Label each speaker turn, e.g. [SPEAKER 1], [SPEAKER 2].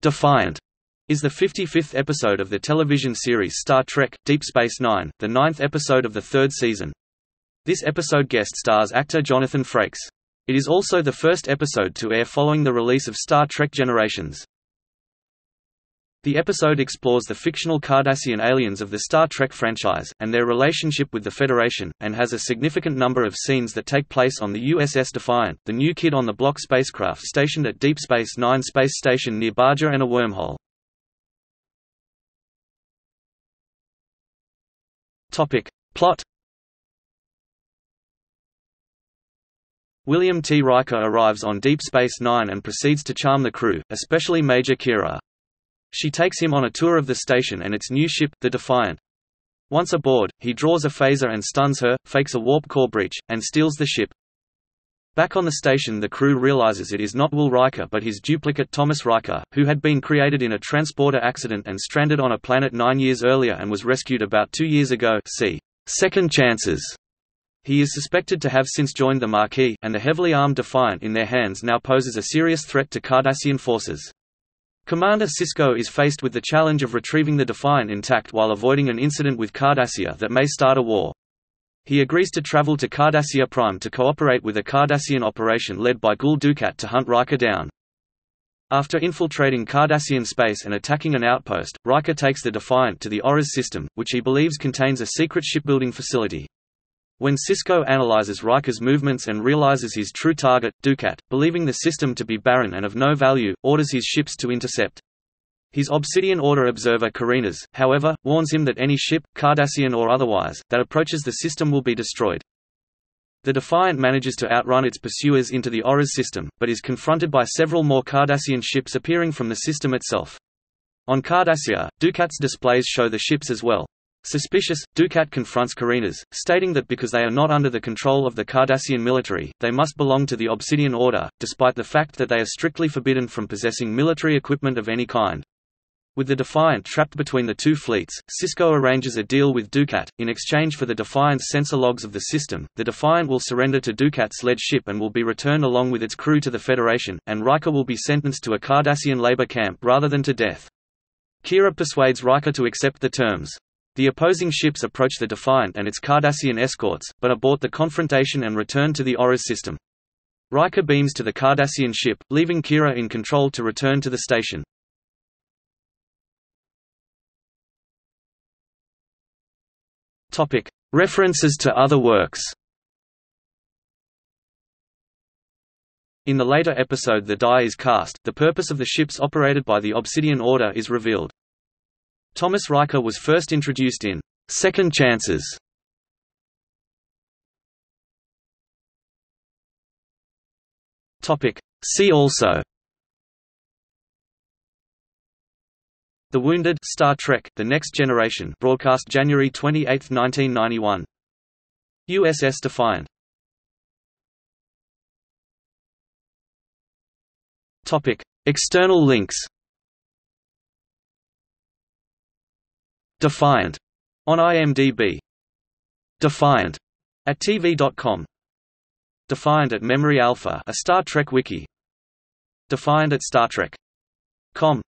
[SPEAKER 1] Defiant is the 55th episode of the television series Star Trek – Deep Space Nine, the ninth episode of the third season. This episode guest stars actor Jonathan Frakes. It is also the first episode to air following the release of Star Trek Generations. The episode explores the fictional Cardassian aliens of the Star Trek franchise, and their relationship with the Federation, and has a significant number of scenes that take place on the USS Defiant, the new kid on the block spacecraft stationed at Deep Space Nine space station near Bajor and a wormhole. Plot William T. Riker arrives on Deep Space Nine and proceeds to charm the crew, especially Major Kira. She takes him on a tour of the station and its new ship, the Defiant. Once aboard, he draws a phaser and stuns her, fakes a warp core breach, and steals the ship. Back on the station the crew realizes it is not Will Riker but his duplicate Thomas Riker, who had been created in a transporter accident and stranded on a planet nine years earlier and was rescued about two years ago see Second Chances. He is suspected to have since joined the Maquis, and the heavily armed Defiant in their hands now poses a serious threat to Cardassian forces. Commander Sisko is faced with the challenge of retrieving the Defiant intact while avoiding an incident with Cardassia that may start a war. He agrees to travel to Cardassia Prime to cooperate with a Cardassian operation led by Gul Dukat to hunt Riker down. After infiltrating Cardassian space and attacking an outpost, Riker takes the Defiant to the Orias system, which he believes contains a secret shipbuilding facility. When Sisko analyzes Riker's movements and realizes his true target, Dukat, believing the system to be barren and of no value, orders his ships to intercept. His Obsidian Order observer Korinas, however, warns him that any ship, Cardassian or otherwise, that approaches the system will be destroyed. The Defiant manages to outrun its pursuers into the Orias system, but is confronted by several more Cardassian ships appearing from the system itself. On Cardassia, Dukat's displays show the ships as well. Suspicious, Dukat confronts Korinas, stating that because they are not under the control of the Cardassian military, they must belong to the Obsidian Order, despite the fact that they are strictly forbidden from possessing military equipment of any kind. With the Defiant trapped between the two fleets, Sisko arranges a deal with Dukat. In exchange for the Defiant's sensor logs of the system, the Defiant will surrender to Dukat's led ship and will be returned along with its crew to the Federation, and Riker will be sentenced to a Cardassian labor camp rather than to death. Kira persuades Riker to accept the terms. The opposing ships approach the Defiant and its Cardassian escorts, but abort the confrontation and return to the Orias system. Riker beams to the Cardassian ship, leaving Kira in control to return to the station. References to other works In the later episode The Die is Cast, the purpose of the ships operated by the Obsidian Order is revealed. Thomas Riker was first introduced in Second Chances. Topic. See also. The Wounded Star Trek The Next Generation broadcast January 28, 1991 USS Defiant. Topic. External links Defiant on IMDb. Defiant at TV.com. Defiant at Memory Alpha, a Star Trek wiki. Defiant at Star Trek.com